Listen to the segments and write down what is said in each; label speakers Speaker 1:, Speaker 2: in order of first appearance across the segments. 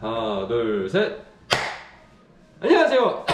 Speaker 1: 하나, 둘, 셋. 안녕하세요.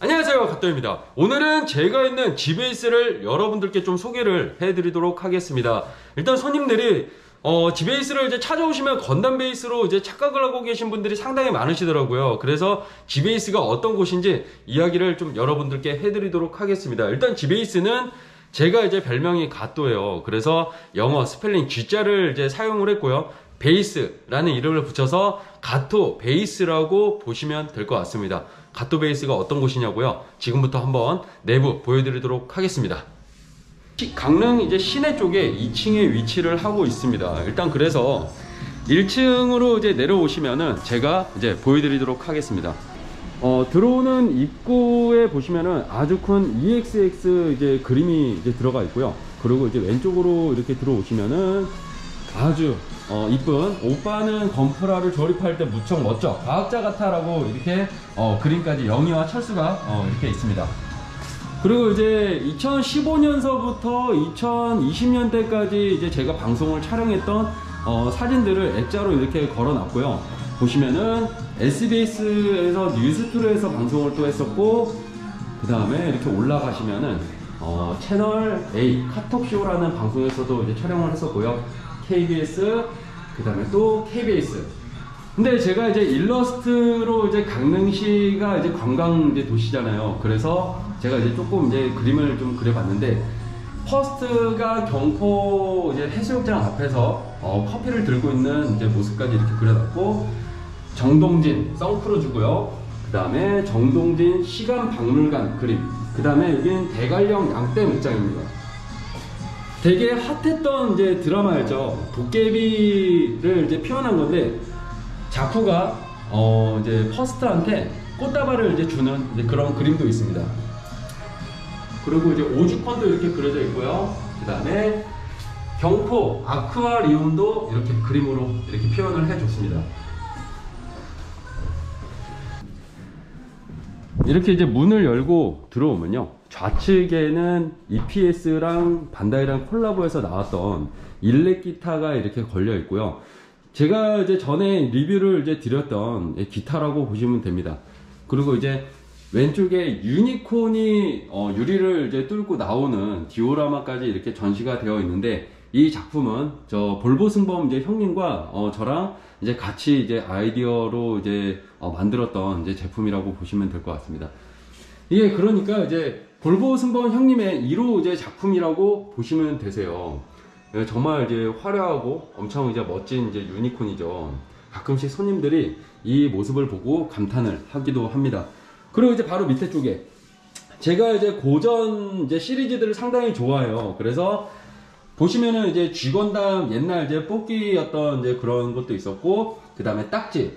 Speaker 1: 안녕하세요 갓도입니다 오늘은 제가 있는 지베이스를 여러분들께 좀 소개를 해드리도록 하겠습니다 일단 손님들이 어, 지베이스를 이제 찾아오시면 건담 베이스로 이제 착각을 하고 계신 분들이 상당히 많으시더라고요 그래서 지베이스가 어떤 곳인지 이야기를 좀 여러분들께 해드리도록 하겠습니다 일단 지베이스는 제가 이제 별명이 가또예요 그래서 영어 스펠링 G자를 이제 사용을 했고요 베이스라는 이름을 붙여서 가또 베이스라고 보시면 될 것 같습니다. 가또 베이스가 어떤 곳이냐고요? 지금부터 한번 내부 보여드리도록 하겠습니다. 강릉 이제 시내 쪽에 2층에 위치를 하고 있습니다. 일단 그래서 1층으로 이제 내려오시면은 제가 이제 보여드리도록 하겠습니다. 어, 들어오는 입구에 보시면은 아주 큰 EX-S 이제 그림이 이제 들어가 있고요. 그리고 이제 왼쪽으로 이렇게 들어오시면은 아주 어, 이쁜 오빠는 건프라를 조립할 때 무척 멋져 과학자 같아라고 이렇게 어, 그림까지 영희와 철수가 어, 이렇게 있습니다. 그리고 이제 2015년서부터 2020년대까지 이제 제가 방송을 촬영했던 어, 사진들을 액자로 이렇게 걸어놨고요. 보시면은 SBS에서 뉴스트루에서 방송을 또 했었고 그 다음에 이렇게 올라가시면은 어, 채널 A 카톡쇼라는 방송에서도 이제 촬영을 했었고요. KBS 그 다음에 또 KBS 근데 제가 이제 일러스트로 이제 강릉시가 이제 관광 이제 도시잖아요. 그래서 제가 이제 조금 이제 그림을 좀 그려봤는데 first가 경포 이제 해수욕장 앞에서 어, 커피를 들고 있는 이제 모습까지 이렇게 그려놨고 정동진 썬크루즈고요. 그 다음에 정동진 시간 박물관 그림. 그 다음에 여기는 대관령 양떼 목장입니다. 되게 핫했던 이제 드라마였죠. 도깨비를 이제 표현한 건데 자쿠가 어 이제 퍼스트한테 꽃다발을 이제 주는 이제 그런 그림도 있습니다. 그리고 이제 오죽헌도 이렇게 그려져 있고요. 그 다음에 경포 아쿠아리움도 이렇게 그림으로 이렇게 표현을 해줬습니다. 이렇게 이제 문을 열고 들어오면요. 좌측에는 EPS랑 반다이랑 콜라보해서 나왔던 일렉 기타가 이렇게 걸려 있고요. 제가 이제 전에 리뷰를 이제 드렸던 기타라고 보시면 됩니다. 그리고 이제 왼쪽에 유니콘이 어, 유리를 이제 뚫고 나오는 디오라마까지 이렇게 전시가 되어 있는데 이 작품은 저 볼보 승범 이제 형님과 어, 저랑 이제 같이 이제 아이디어로 이제 어, 만들었던 이제 제품이라고 보시면 될 것 같습니다. 이게 그러니까 이제 볼보승범 형님의 1호 이제 작품이라고 보시면 되세요. 예, 정말 이제 화려하고 엄청 이제 멋진 이제 유니콘이죠. 가끔씩 손님들이 이 모습을 보고 감탄을 하기도 합니다. 그리고 이제 바로 밑에 쪽에 제가 이제 고전 이제 시리즈들을 상당히 좋아해요. 그래서 보시면은 이제 쥐건담 옛날 이제 뽑기였던 이제 그런 것도 있었고 그 다음에 딱지,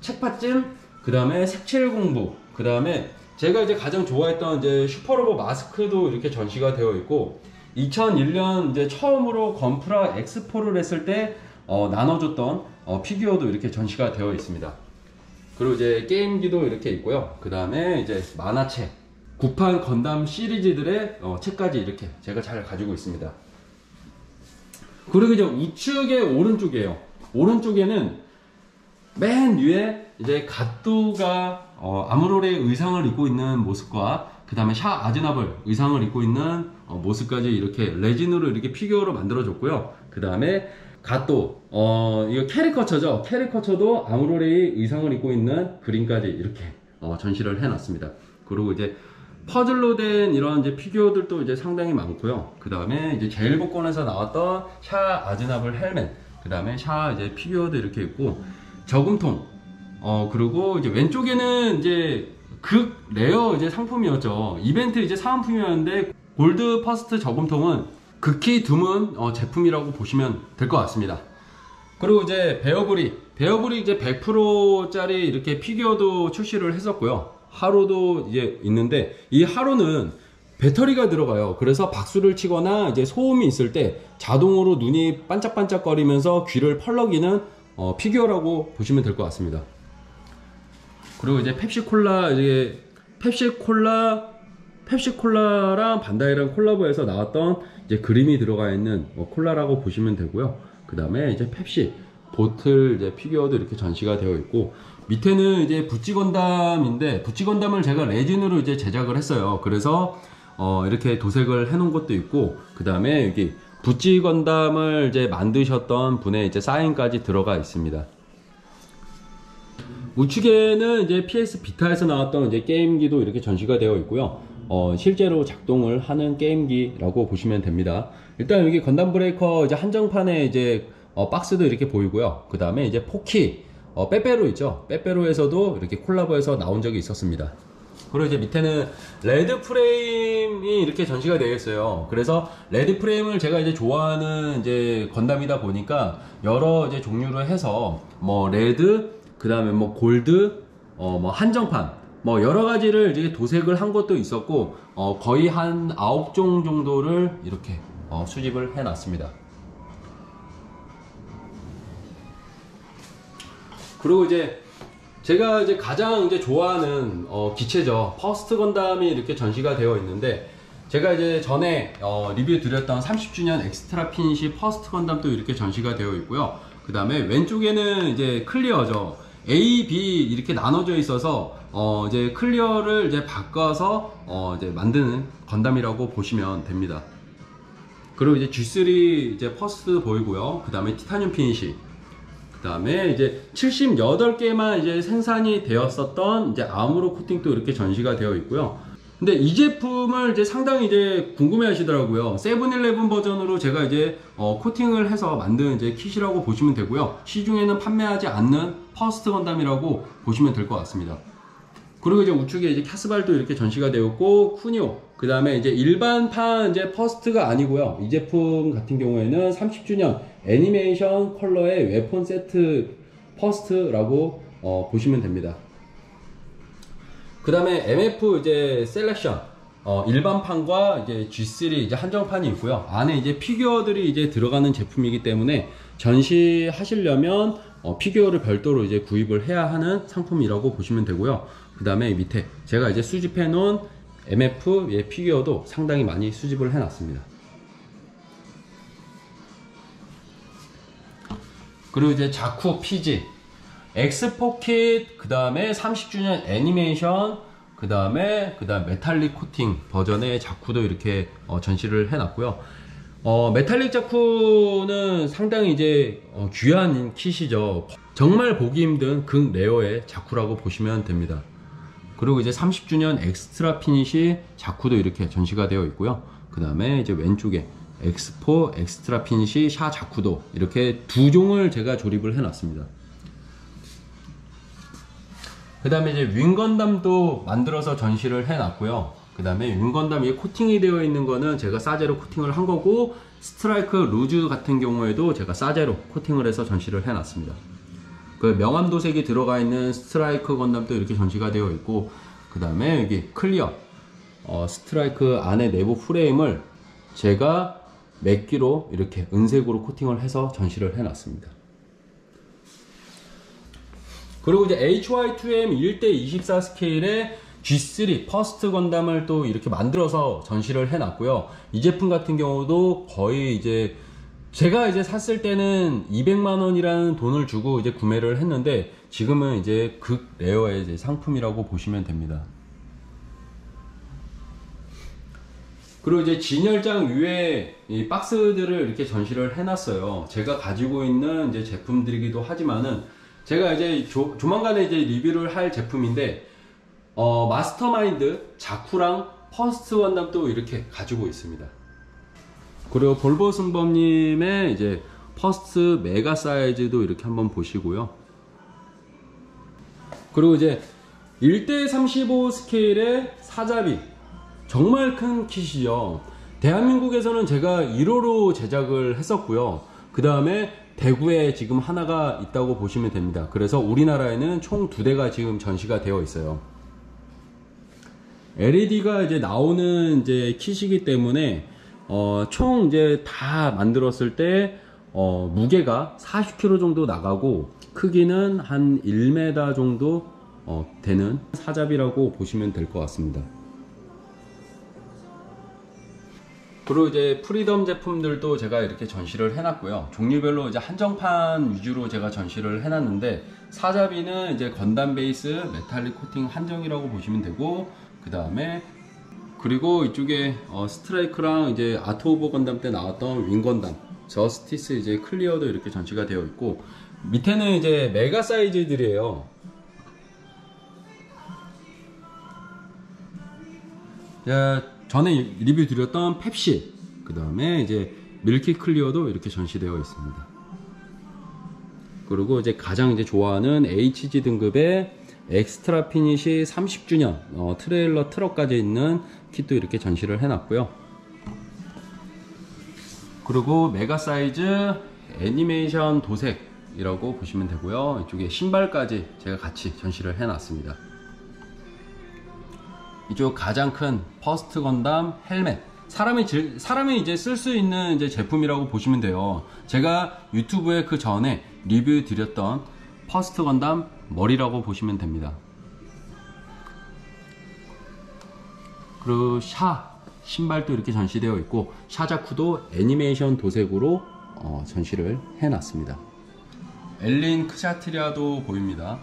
Speaker 1: 책받침, 그 다음에 색칠 공부, 그 다음에 제가 이제 가장 좋아했던 이제 슈퍼로보 마스크도 이렇게 전시가 되어 있고 2001년 이제 처음으로 건프라 엑스포를 했을 때 어, 나눠줬던 어, 피규어도 이렇게 전시가 되어 있습니다. 그리고 이제 게임기도 이렇게 있고요. 그 다음에 이제 만화책, 구판 건담 시리즈들의 어, 책까지 이렇게 제가 잘 가지고 있습니다. 그리고 이제 우측의 오른쪽이에요. 오른쪽에는 맨 위에 이제 가또가 어, 아무로의 의상을 입고 있는 모습과 그 다음에 샤 아즈나블 의상을 입고 있는 어, 모습까지 이렇게 레진으로 이렇게 피규어로 만들어줬고요. 그 다음에 가또 어, 이거 캐리커처죠. 캐리커처도 아무로 레이의 의상을 입고 있는 그림까지 이렇게 어, 전시를 해놨습니다. 그리고 이제 퍼즐로 된 이런 이제 피규어들도 이제 상당히 많고요. 그 다음에 이제 제일 복권에서 나왔던 샤 아즈나블 헬멧, 그 다음에 샤 이제 피규어도 이렇게 있고 저금통, 어 그리고 이제 왼쪽에는 이제 극 rare 이제 상품이었죠. 이벤트 이제 사은품이었는데 골드 퍼스트 저금통은 극히 드문 어, 제품이라고 보시면 될 것 같습니다. 그리고 이제 베어브릭, 베어브릭 이제 100%짜리 이렇게 피규어도 출시를 했었고요. 하로도 이제 있는데 이 하로는 배터리가 들어가요. 그래서 박수를 치거나 이제 소음이 있을 때 자동으로 눈이 반짝반짝거리면서 귀를 펄럭이는 어, 피규어라고 보시면 될 것 같습니다. 그리고 이제 펩시콜라 이제 펩시콜라 펩시콜라랑 반다이랑 콜라보해서 나왔던 이제 그림이 들어가 있는 뭐 콜라라고 보시면 되고요. 그 다음에 이제 펩시 bottle 이제 피규어도 이렇게 전시가 되어 있고 밑에는 이제 부찌 건담인데 부찌 건담을 제가 레진으로 이제 제작을 했어요. 그래서 어 이렇게 도색을 해놓은 것도 있고 그 다음에 여기 부찌 건담을 이제 만드셨던 분의 이제 사인까지 들어가 있습니다. 우측에는 이제 PS 비타에서 나왔던 이제 게임기도 이렇게 전시가 되어 있고요. 어, 실제로 작동을 하는 게임기라고 보시면 됩니다. 일단 여기 건담 브레이커 이제 한정판에 이제 어, 박스도 이렇게 보이고요. 그 다음에 이제 포키, 어, 빼빼로 있죠. 빼빼로에서도 이렇게 콜라보해서 나온 적이 있었습니다. 그리고 이제 밑에는 레드 프레임이 이렇게 전시가 되어 있어요. 그래서 레드 프레임을 제가 이제 좋아하는 이제 건담이다 보니까 여러 이제 종류로 해서 뭐 red, 그 다음에 뭐 골드, 어 뭐 한정판, 뭐 여러 가지를 이제 도색을 한 것도 있었고 어 거의 한 아홉 종 정도를 이렇게 어 수집을 해놨습니다. 그리고 이제 제가 이제 가장 이제 좋아하는 어, 기체죠. 퍼스트 건담이 이렇게 전시가 되어 있는데 제가 이제 전에 어, 리뷰 드렸던 30주년 extra finish 퍼스트 건담도 이렇게 전시가 되어 있고요. 그 다음에 왼쪽에는 이제 clear죠. A, B 이렇게 나눠져 있어서 어, 이제 clear를 이제 바꿔서 어, 이제 만드는 건담이라고 보시면 됩니다. 그리고 이제 G3 이제 퍼스트 보이고요. 그 다음에 티타늄 finish 그 다음에 이제 78개만 이제 생산이 되었었던 이제 아무로 코팅도 이렇게 전시가 되어 있고요. 근데 이 제품을 이제 상당히 이제 궁금해 하시더라고요. 세븐일레븐 버전으로 제가 이제 어, 코팅을 해서 만든 이제 kit이라고 보시면 되고요. 시중에는 판매하지 않는 퍼스트 건담이라고 보시면 될 것 같습니다. 그리고 이제 우측에 이제 캐스발도 이렇게 전시가 되었고 쿠니오 그 다음에 이제 일반판 이제 퍼스트가 아니고요. 이 제품 같은 경우에는 30주년 애니메이션 컬러의 weapon 세트 퍼스트라고 어, 보시면 됩니다. 그 다음에 MF 이제 selection. 어, 일반판과 이제 G3 이제 한정판이 있고요. 안에 이제 피규어들이 이제 들어가는 제품이기 때문에 전시하시려면 어, 피규어를 별도로 이제 구입을 해야 하는 상품이라고 보시면 되고요. 그 다음에 밑에 제가 이제 수집해 놓은 MF 의 피규어도 상당히 많이 수집을 해 놨습니다. 그리고 이제 자쿠 PG 엑스포 kit 그 다음에 30주년 애니메이션 그 다음에 그 다음 메탈릭 코팅 버전의 자쿠도 이렇게 어, 전시를 해놨고요. 어, 메탈릭 자쿠는 상당히 이제 어, 귀한 kit이죠. 정말 보기 힘든 극 rare의 자쿠라고 보시면 됩니다 그리고 이제 30주년 extra finish 자쿠도 이렇게 전시가 되어 있고요. 그 다음에 이제 왼쪽에 엑스포 extra finish 샤 자쿠도 이렇게 두 종을 제가 조립을 해 놨습니다. 그 다음에 이제 윙건담도 만들어서 전시를 해 놨고요. 그 다음에 윙건담 이 코팅이 되어 있는 거는 제가 사제로 코팅을 한 거고 스트라이크 루즈 같은 경우에도 제가 사제로 코팅을 해서 전시를 해 놨습니다 그 명암 도색이 들어가 있는 스트라이크 건담도 이렇게 전시가 되어 있고 그 다음에 여기 clear 어, 스트라이크 안에 내부 프레임을 제가 맥기로 이렇게 은색으로 코팅을 해서 전시를 해놨습니다. 그리고 이제 HY2M 1대24 스케일의 G3 퍼스트 건담을 또 이렇게 만들어서 전시를 해놨고요. 이 제품 같은 경우도 거의 이제 제가 이제 샀을 때는 200만 원이라는 돈을 주고 이제 구매를 했는데 지금은 이제 극 rare의 이제 상품이라고 보시면 됩니다. 그리고 이제 진열장 위에 이 박스들을 이렇게 전시를 해놨어요. 제가 가지고 있는 이제 제품들이기도 하지만은 제가 이제 조, 조만간에 이제 리뷰를 할 제품인데 어, 마스터마인드 자쿠랑 퍼스트 건담도 이렇게 가지고 있습니다. 그리고 볼보 승범님의 이제 퍼스트 메가 사이즈도 이렇게 한번 보시고요. 그리고 이제 1대35 스케일의 사자비 정말 큰 킷이죠. 대한민국에서는 제가 1호로 제작을 했었고요. 그 다음에 대구에 지금 하나가 있다고 보시면 됩니다. 그래서 우리나라에는 총 두 대가 지금 전시가 되어 있어요. LED가 이제 나오는 이제 킷이기 때문에 어, 총 이제 다 만들었을 때 어, 무게가 40kg 정도 나가고 크기는 한 1m 정도 어, 되는 사자비라고 보시면 될 것 같습니다. 그리고 이제 프리덤 제품들도 제가 이렇게 전시를 해놨고요. 종류별로 이제 한정판 위주로 제가 전시를 해놨는데 사자비는 이제 건담 베이스 메탈릭 코팅 한정이라고 보시면 되고 그 다음에 그리고 이쪽에 어, 스트라이크랑 이제 Art of 건담 때 나왔던 윙 건담 저스티스 이제 clear도 이렇게 전시가 되어 있고 밑에는 이제 메가 사이즈들이에요. 자, 전에 리뷰 드렸던 펩시 그 다음에 이제 milky clear도 이렇게 전시되어 있습니다 그리고 이제 가장 이제 좋아하는 HG 등급의 extra finish 30주년 어, 트레일러 트럭까지 있는 kit도 이렇게 전시를 해놨고요. 그리고 mega size 애니메이션 도색이라고 보시면 되고요. 이쪽에 신발까지 제가 같이 전시를 해놨습니다. 이쪽 가장 큰 퍼스트 건담 헬멧. 사람이 질, 사람이 이제 쓸 수 있는 이제 제품이라고 보시면 돼요. 제가 유튜브에 그 전에 리뷰 드렸던 퍼스트 건담 머리라고 보시면 됩니다. 그리고 샤 신발도 이렇게 전시되어 있고 샤자쿠도 애니메이션 도색으로 어, 전시를 해놨습니다. 엘린 크샤트리아도 보입니다.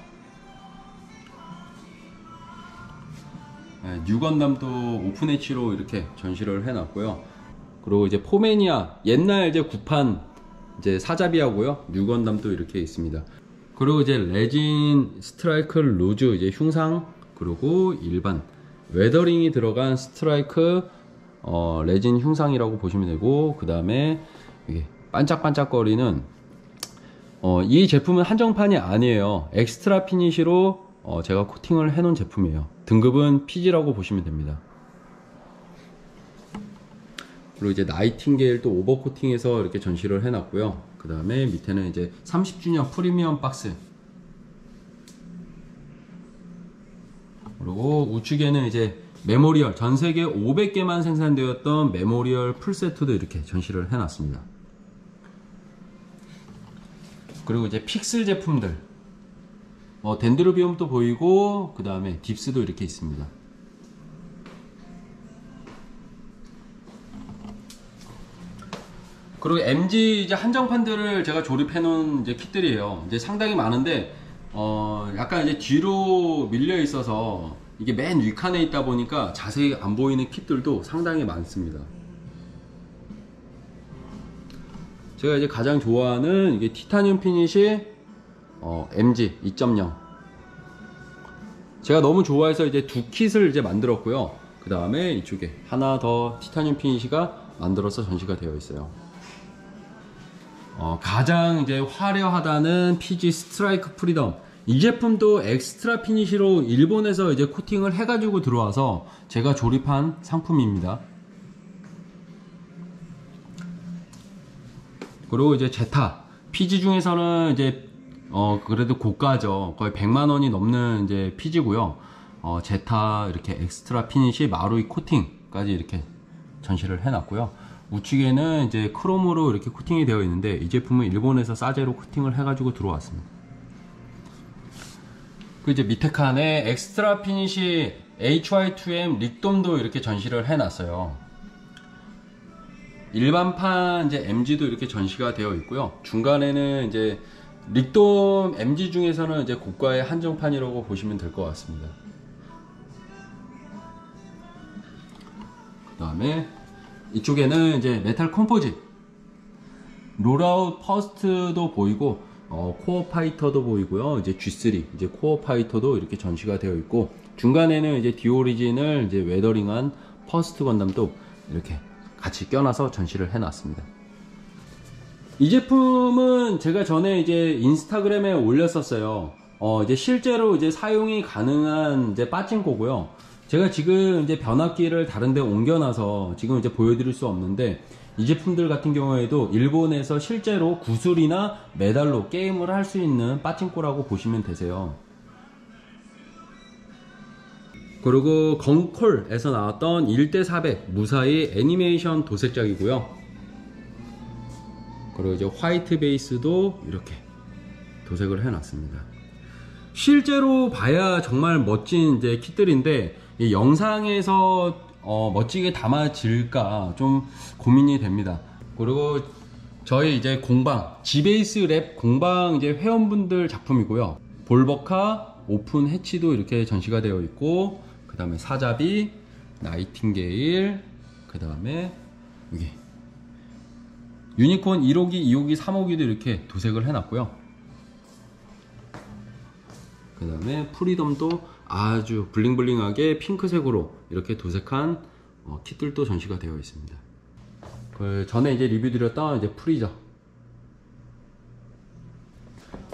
Speaker 1: 네, 뉴건담도 open hatch로 이렇게 전시를 해놨고요. 그리고 이제 포매니아 옛날 이제 구판 이제 사자비하고요. 뉴건담도 이렇게 있습니다. 그리고 이제 레진 스트라이크 루즈 이제 흉상 그리고 일반 weathering이 들어간 스트라이크 어, 레진 흉상이라고 보시면 되고 그 다음에 반짝반짝거리는 어, 이 제품은 한정판이 아니에요. extra finish로 어, 제가 코팅을 해 놓은 제품이에요. 등급은 PG라고 보시면 됩니다. 그리고 이제 나이팅게일도 overcoating해서 이렇게 전시를 해놨고요. 그 다음에 밑에는 이제 30주년 프리미엄 박스. 그리고 우측에는 이제 메모리얼 전 세계 500개만 생산되었던 메모리얼 풀세트도 이렇게 전시를 해놨습니다. 그리고 이제 픽스 제품들 어, 덴드로비움도 보이고 그 다음에 딥스도 이렇게 있습니다. 그리고 MG 이제 한정판들을 제가 조립해 놓은 이제 kit들이에요. 이제 상당히 많은데 어 약간 이제 뒤로 밀려 있어서 이게 맨 윗칸에 있다 보니까 자세히 안 보이는 킷들도 상당히 많습니다. 제가 이제 가장 좋아하는 이게 티타늄 피닛이 어, MG 2.0 제가 너무 좋아해서 이제 두 킷을 이제 만들었고요 그 다음에 이쪽에 하나 더 티타늄 피니시가 만들어서 전시가 되어 있어요 어, 가장 이제 화려하다는 PG 스트라이크 프리덤 이 제품도 extra finish로 일본에서 이제 코팅을 해가지고 들어와서 제가 조립한 상품입니다. 그리고 이제 제타 PG 중에서는 이제 어 그래도 고가죠. 거의 100만 원이 넘는 이제 PG고요. 어 제타 이렇게 extra finish 마루이 코팅까지 이렇게 전시를 해놨고요. 우측에는 이제 크롬으로 이렇게 코팅이 되어 있는데 이 제품은 일본에서 싸제로 코팅을 해가지고 들어왔습니다. 그 이제 밑에 칸에 extra finish HY2M 릭돔도 이렇게 전시를 해놨어요. 일반판 이제 MG도 이렇게 전시가 되어 있고요. 중간에는 이제 릭돔 MG 중에서는 이제 고가의 한정판이라고 보시면 될 것 같습니다. 그 다음에 이쪽에는 이제 metal composite rollout 퍼스트도 보이고 어, 코어 파이터도 보이고요. 이제 G3 이제 코어 파이터도 이렇게 전시가 되어 있고 중간에는 이제 디오리진을 이제 weathering한 퍼스트 건담도 이렇게 같이 껴놔서 전시를 해놨습니다. 이 제품은 제가 전에 이제 인스타그램에 올렸었어요. 어, 이제 실제로 이제 사용이 가능한 이제 빠진코고요. 제가 지금 이제 변압기를 다른 데 옮겨놔서 지금 이제 보여드릴 수 없는데 이 제품들 같은 경우에도 일본에서 실제로 구슬이나 메달로 게임을 할 수 있는 빠친코라고 보시면 되세요. 그리고 건콜에서 나왔던 1대400 무사히 애니메이션 도색작이고요. 그리고 이제 화이트 베이스도 이렇게 도색을 해놨습니다. 실제로 봐야 정말 멋진 이제 kit들인데 영상에서 어, 멋지게 담아질까 좀 고민이 됩니다. 그리고 저희 이제 공방, 지베이스 랩 공방 이제 회원분들 작품이고요. 볼 Ver.Ka, open hatch도 이렇게 전시가 되어 있고, 그 다음에 사자비, 나이팅게일, 그 다음에 여기 유니콘 1호기, 2호기, 3호기도 이렇게 도색을 해놨고요. 그 다음에 프리덤도 아주 bling bling하게 핑크색으로 이렇게 도색한 어, kit들도 전시가 되어 있습니다. 그 전에 이제 리뷰 드렸던 이제 프리저.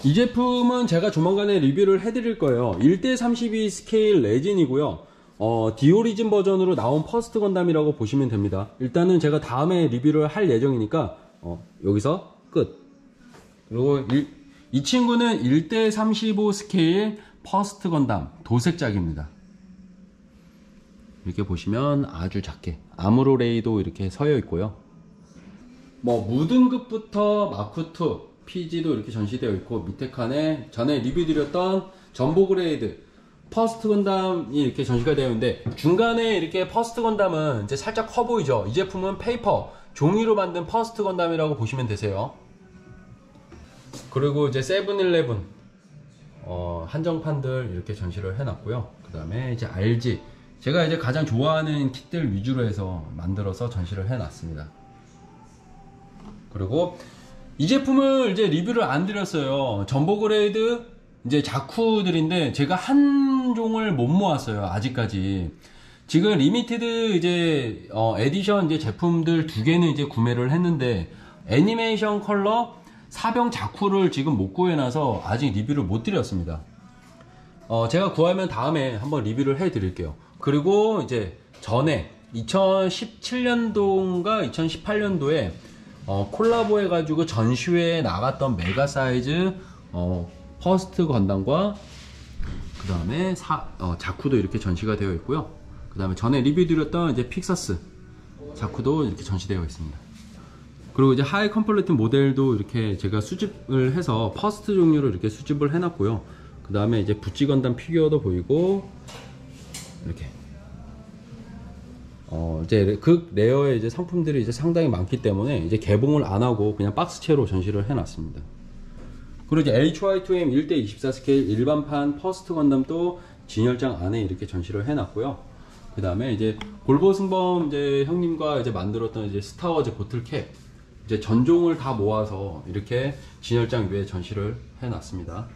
Speaker 1: 이 제품은 제가 조만간에 리뷰를 해드릴 거예요. 1대32 스케일 레진이고요. 어, 디오리진 버전으로 나온 퍼스트 건담이라고 보시면 됩니다. 일단은 제가 다음에 리뷰를 할 예정이니까 어, 여기서 끝. 그리고 일, 이 친구는 1대35 스케일 퍼스트 건담 도색작입니다. 이렇게 보시면 아주 작게 아무로레이도 이렇게 서여 있고요. 뭐 무등급부터 마크2, PG도 이렇게 전시되어 있고 밑에 칸에 전에 리뷰 드렸던 jumbo grade 퍼스트 건담이 이렇게 전시가 되어 있는데 중간에 이렇게 퍼스트 건담은 이제 살짝 커 보이죠. 이 제품은 paper 종이로 만든 퍼스트 건담이라고 보시면 되세요. 그리고 이제 세븐일레븐 어, 한정판들 이렇게 전시를 해놨고요. 그 다음에 이제 RG 제가 이제 가장 좋아하는 kit들 위주로 해서 만들어서 전시를 해놨습니다. 그리고 이 제품을 이제 리뷰를 안 드렸어요. jumbo grade 이제 자쿠들인데 제가 한 종을 못 모았어요. 아직까지. 지금 limited 이제 어, 에디션 이제 제품들 두 개는 이제 구매를 했는데 애니메이션 컬러 사병 자쿠를 지금 못 구해놔서 아직 리뷰를 못 드렸습니다. 어, 제가 구하면 다음에 한번 리뷰를 해 드릴게요. 그리고 이제 전에 2017년도인가 2018년도에 어, 콜라보 해가지고 전시회에 나갔던 mega size 어, 퍼스트 건담과 그 다음에 어, 자쿠도 이렇게 전시가 되어 있고요. 그 다음에 전에 리뷰 드렸던 이제 픽서스 자쿠도 이렇게 전시되어 있습니다. 그리고 이제 High Complete 모델도 이렇게 제가 수집을 해서 First 종류로 이렇게 수집을 해놨고요. 그 다음에 이제 부찌 건담 피규어도 보이고 이렇게 어 이제 극 rare의 이제 상품들이 이제 상당히 많기 때문에 이제 개봉을 안 하고 그냥 박스채로 전시를 해놨습니다. 그리고 이제 HY2M 1대 24 스케일 일반판 First 건담도 진열장 안에 이렇게 전시를 해놨고요. 그 다음에 이제 골보 승범 이제 형님과 이제 만들었던 이제 스타워즈 bottle cap 이제 전종을 다 모아서 이렇게 진열장 위에 전시를 해놨습니다.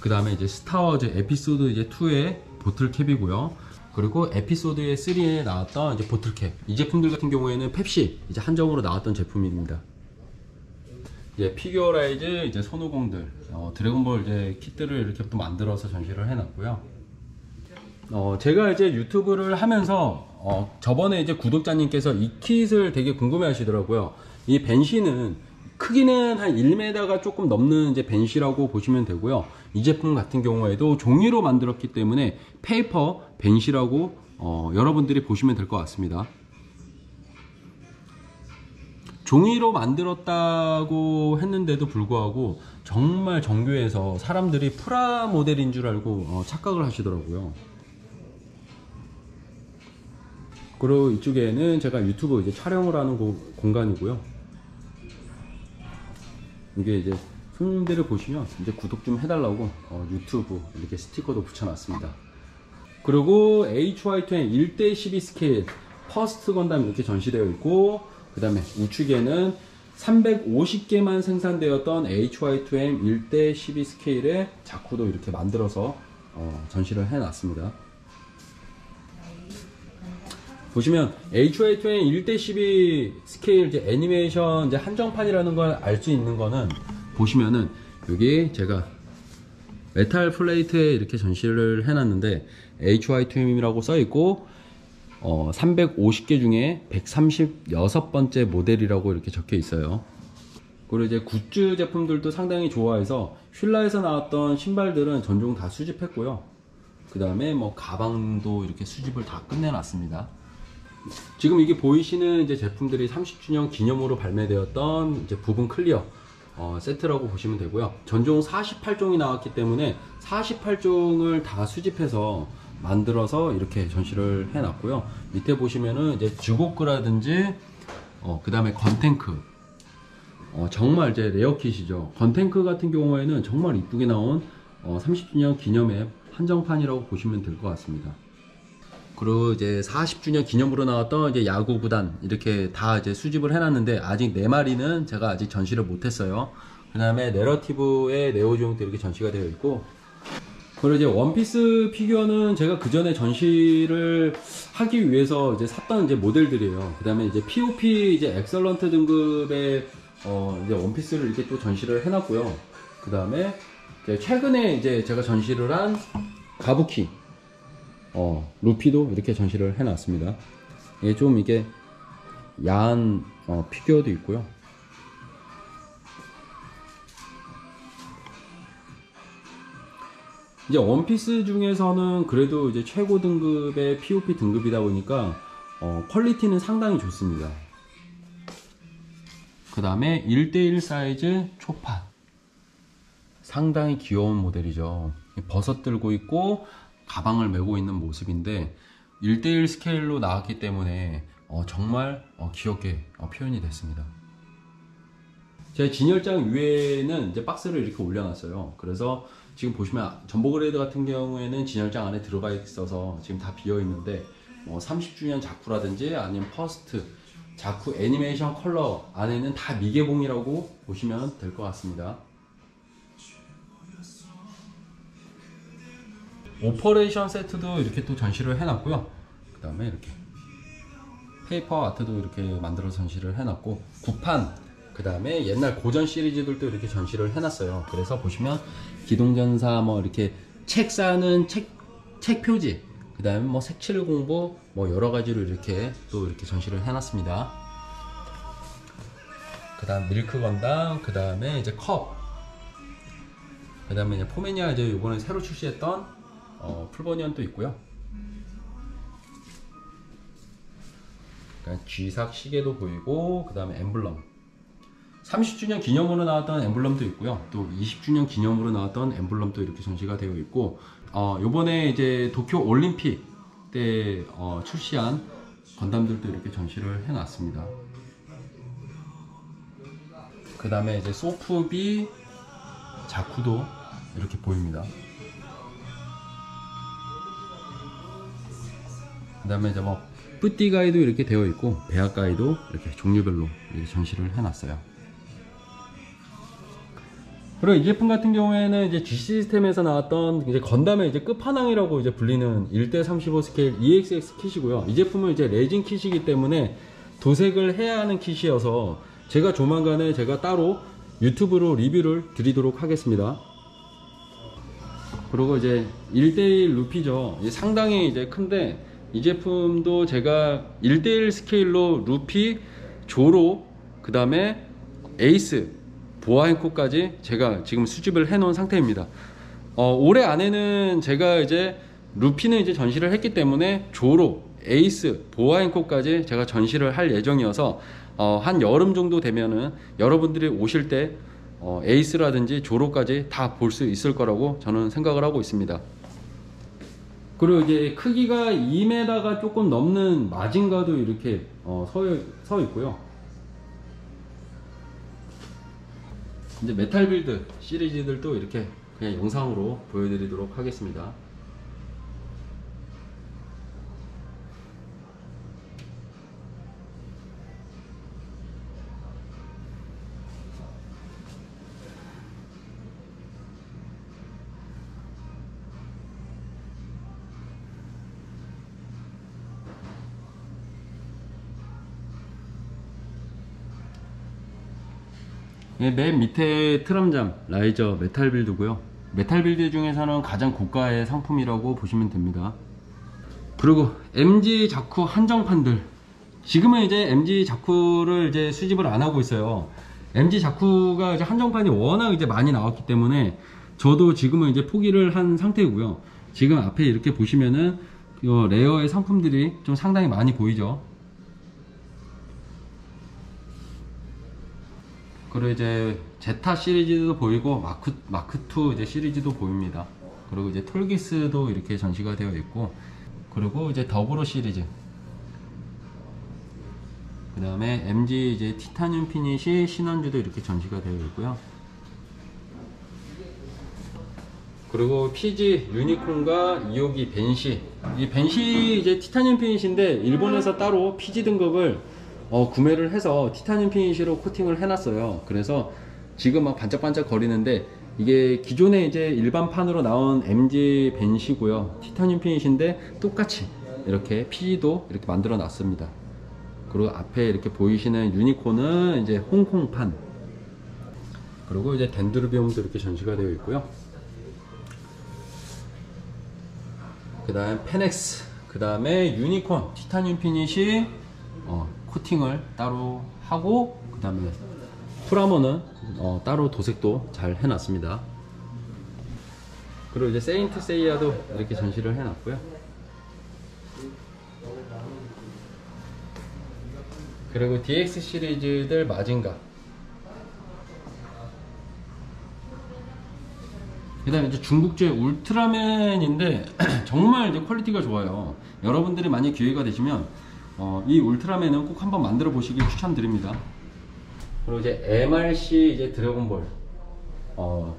Speaker 1: 그 다음에 이제 스타워즈 에피소드 이제 2의 bottle cap이고요. 그리고 에피소드 3에 나왔던 이제 bottle cap. 이 제품들 같은 경우에는 펩시 이제 한정으로 나왔던 제품입니다. 이제 Figure-rise 이제 손오공들 어, 드래곤볼 이제 kit들을 이렇게 또 만들어서 전시를 해놨고요. 어, 제가 이제 유튜브를 하면서 어, 저번에 이제 구독자님께서 이 kit을 되게 궁금해 하시더라고요. 이 벤시는 크기는 한 1m가 조금 넘는 이제 벤시라고 보시면 되고요. 이 제품 같은 경우에도 종이로 만들었기 때문에 paper 벤시라고 어, 여러분들이 보시면 될 것 같습니다. 종이로 만들었다고 했는데도 불구하고 정말 정교해서 사람들이 프라 모델인 줄 알고 어, 착각을 하시더라고요. 그리고 이쪽에는 제가 유튜브 이제 촬영을 하는 고, 공간이고요. 이게 이제 손님들을 보시면 이제 구독 좀 해달라고 어, 유튜브 이렇게 스티커도 붙여놨습니다. 그리고 HY2M 1대12 스케일 First 건담 이렇게 전시되어 있고 그 다음에 우측에는 350개만 생산되었던 HY2M 1대12 스케일의 자쿠도 이렇게 만들어서 어, 전시를 해놨습니다. 보시면 HY2M 1대12 스케일 이제 애니메이션 이제 한정판이라는 걸 알 수 있는 거는 보시면은 여기 제가 metal plate에 이렇게 전시를 해놨는데 HY2M이라고 써있고 어, 350개 중에 136번째 모델이라고 이렇게 적혀 있어요. 그리고 이제 굿즈 제품들도 상당히 좋아해서 휠라에서 나왔던 신발들은 전종 다 수집했고요. 그 다음에 뭐 가방도 이렇게 수집을 다 끝내놨습니다. 지금 이게 보이시는 이제 제품들이 30주년 기념으로 발매되었던 이제 부분 clear 어, 세트라고 보시면 되고요. 전종 48종이 나왔기 때문에 48종을 다 수집해서 만들어서 이렇게 전시를 해놨고요. 밑에 보시면은 이제 즈고크라든지 어, 그 다음에 건탱크 어, 정말 이제 rare kit이죠. 건탱크 같은 경우에는 정말 이쁘게 나온 어, 30주년 기념앱 한정판이라고 보시면 될 것 같습니다. 그리고 이제 40주년 기념으로 나왔던 이제 야구 구단 이렇게 다 이제 수집을 해놨는데 아직 네 마리는 제가 아직 전시를 못했어요. 그 다음에 내러티브의 네오지옹도 이렇게 전시가 되어 있고 그리고 이제 원피스 피규어는 제가 그 전에 전시를 하기 위해서 이제 샀던 이제 모델들이에요. 그 다음에 이제 POP 이제 excellent 등급의 어 이제 원피스를 이렇게 또 전시를 해놨고요. 그 다음에 최근에 이제 제가 전시를 한 가부키 어 루피도 이렇게 전시를 해놨습니다. 이게 좀 이게 야한 어, 피규어도 있고요. 이제 원피스 중에서는 그래도 이제 최고 등급의 POP 등급이다 보니까 어, 퀄리티는 상당히 좋습니다. 그 다음에 1대1 사이즈 쵸파. 상당히 귀여운 모델이죠. 버섯 들고 있고 가방을 메고 있는 모습인데 1대1 스케일로 나왔기 때문에 어, 정말 어, 귀엽게 어, 표현이 됐습니다. 제 진열장 위에는 이제 박스를 이렇게 올려놨어요. 그래서 지금 보시면 Jumbo Grade 같은 경우에는 진열장 안에 들어가 있어서 지금 다 비어 있는데 뭐 30주년 자쿠라든지 아니면 First 자쿠 애니메이션 컬러 안에는 다 미개봉이라고 보시면 될 것 같습니다. Operation 세트도 이렇게 또 전시를 해놨고요. 그 다음에 이렇게 paper art도 이렇게 만들어서 전시를 해놨고 구판 그 다음에 옛날 고전 시리즈들도 이렇게 전시를 해놨어요. 그래서 보시면 기동전사 뭐 이렇게 책 사는 책, 책 표지, 그 다음에 뭐 색칠 공부, 뭐 여러 가지로 이렇게 또 이렇게 전시를 해놨습니다. 그 다음 밀크 건담, 그 다음에 이제 컵, 그 다음에 포메니아 이제 이번에 새로 출시했던 어, 풀버니언도 있고요. G삭 시계도 보이고, 그 다음에 엠블럼, 30주년 기념으로 나왔던 엠블럼도 있고요. 또 20주년 기념으로 나왔던 엠블럼도 이렇게 전시가 되어 있고, 어, 요번에 이제 도쿄 올림픽 때 어, 출시한 건담들도 이렇게 전시를 해 놨습니다. 그 다음에 이제 소프비 자쿠도 이렇게 보입니다. 그 다음에 이제 뭐 뿌띠 가이도 이렇게 되어 있고 배합 가이도 이렇게 종류별로 이렇게 전시를 해놨어요. 그리고 이 제품 같은 경우에는 이제 G 시스템에서 나왔던 이제 건담의 이제 끝판왕이라고 이제 불리는 1대 35 스케일 EXX kit이고요. 이 제품은 이제 resin kit이기 때문에 도색을 해야 하는 kit이어서 제가 조만간에 제가 따로 유튜브로 리뷰를 드리도록 하겠습니다. 그리고 이제 1대1 루피죠. 상당히 이제 큰데 이 제품도 제가 1대1 스케일로 루피, 조로, 그 다음에 에이스 보아행코까지 제가 지금 수집을 해 놓은 상태입니다. 어, 올해 안에는 제가 이제 루피는 이제 전시를 했기 때문에 조로 에이스 보아행코까지 제가 전시를 할 예정이어서 어, 한 여름 정도 되면은 여러분들이 오실 때 어, 에이스라든지 조로까지 다 볼 수 있을 거라고 저는 생각을 하고 있습니다 그리고 이게 크기가 2m가 조금 넘는 마징가도 이렇게 어, 서, 서 있고요 이제 메탈 빌드 시리즈들도 이렇게 그냥 영상으로 보여드리도록 하겠습니다. 예, 맨 밑에 트란잠 라이저 Metal Build고요. Metal Build 중에서는 가장 고가의 상품이라고 보시면 됩니다. 그리고 MG 자쿠 한정판들. 지금은 이제 MG 자쿠를 이제 수집을 안 하고 있어요. MG 자쿠가 이제 한정판이 워낙 이제 많이 나왔기 때문에 저도 지금은 이제 포기를 한 상태고요. 지금 앞에 이렇게 보시면은 rare의 상품들이 좀 상당히 많이 보이죠 그리고 이제 제타 시리즈도 보이고 Mark Mark 2 이제 시리즈도 보입니다. 그리고 이제 톨기스도 이렇게 전시가 되어 있고 그리고 이제 더블오 시리즈. 그 다음에 MG 이제 티타늄 finish 시난주도 이렇게 전시가 되어 있고요. 그리고 PG 유니콘과 2호기 벤시. 이 벤시 이제 티타늄 finish인데 일본에서 따로 PG 등급을 어, 구매를 해서 티타늄 finish로 코팅을 해놨어요. 그래서 지금 막 반짝반짝 거리는데 이게 기존에 이제 일반판으로 나온 MG 밴시고요. 티타늄 finish인데 똑같이 이렇게 PG도 이렇게 만들어 놨습니다. 그리고 앞에 이렇게 보이시는 유니콘은 이제 홍콩판. 그리고 이제 덴드로비움도 이렇게 전시가 되어 있고요. 그 다음 페넥스 그 다음에 유니콘 티타늄 finish이 어, 코팅을 따로 하고 그 다음에 프라모델은 어, 따로 도색도 잘 해놨습니다. 그리고 이제 세인트 세이야도 이렇게 전시를 해놨고요. 그리고 DX 시리즈들 마징가. 그 다음에 이제 중국제 울트라맨인데 정말 이제 퀄리티가 좋아요. 여러분들이 만약 기회가 되시면 어, 이 울트라맨은 꼭 한번 만들어 보시길 추천드립니다. 그리고 이제 MRC 이제 드래곤볼. 어,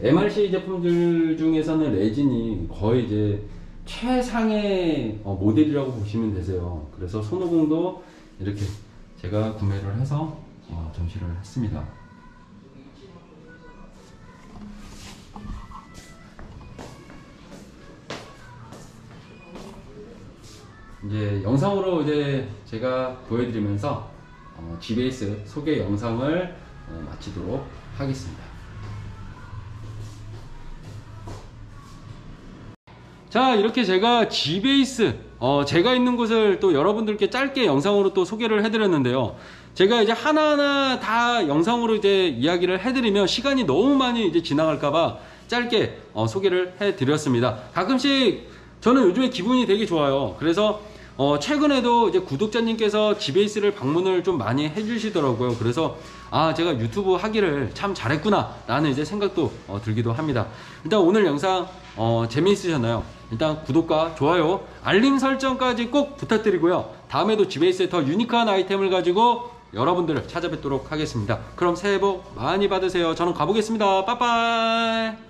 Speaker 1: MRC 제품들 중에서는 레진이 거의 이제 최상의 어, 모델이라고 보시면 되세요. 그래서 손오공도 이렇게 제가 구매를 해서 어, 전시를 했습니다 이제 영상으로 이제 제가 보여드리면서 어, G베이스 소개 영상을 어, 마치도록 하겠습니다. 자 이렇게 제가 G베이스 어, 제가 있는 곳을 또 여러분들께 짧게 영상으로 또 소개를 해드렸는데요. 제가 이제 하나하나 다 영상으로 이제 이야기를 해드리면 시간이 너무 많이 이제 지나갈까봐 짧게 어, 소개를 해드렸습니다. 가끔씩 저는 요즘에 기분이 되게 좋아요. 그래서 어, 최근에도 이제 구독자님께서 지베이스를 방문을 좀 많이 해주시더라고요. 그래서 아 제가 유튜브 하기를 참 잘했구나 라는 이제 생각도 어, 들기도 합니다. 일단 오늘 영상 어, 재미있으셨나요? 일단 구독과 좋아요, 알림 설정까지 꼭 부탁드리고요. 다음에도 지베이스의 더 유니크한 아이템을 가지고 여러분들을 찾아뵙도록 하겠습니다. 그럼 새해 복 많이 받으세요. 저는 가보겠습니다. 빠빠이.